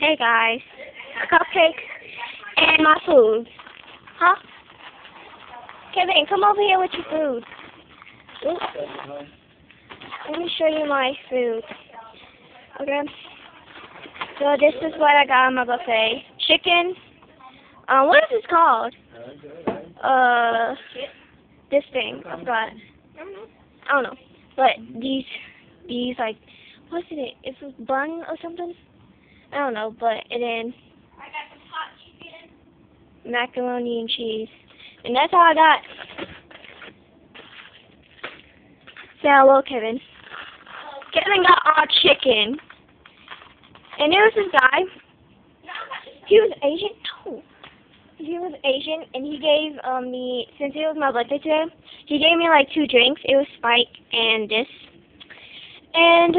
Hey guys, a cupcake and my food. Huh? Kevin, come over here with your food. Oops. Let me show you my food. Okay. So this is what I got on my buffet. Chicken. Um, what is this called? Uh, this thing. I forgot. I don't know. But these, these like, what's it? It's a bun or something. I don't know. But and then I got some hot chicken. macaroni and cheese, and that's all I got. Say hello, Kevin. Kevin got our chicken, and there was this guy. He was Asian. No. He was Asian, and he gave um me since it was my birthday today. He gave me like two drinks. It was Spike and this, and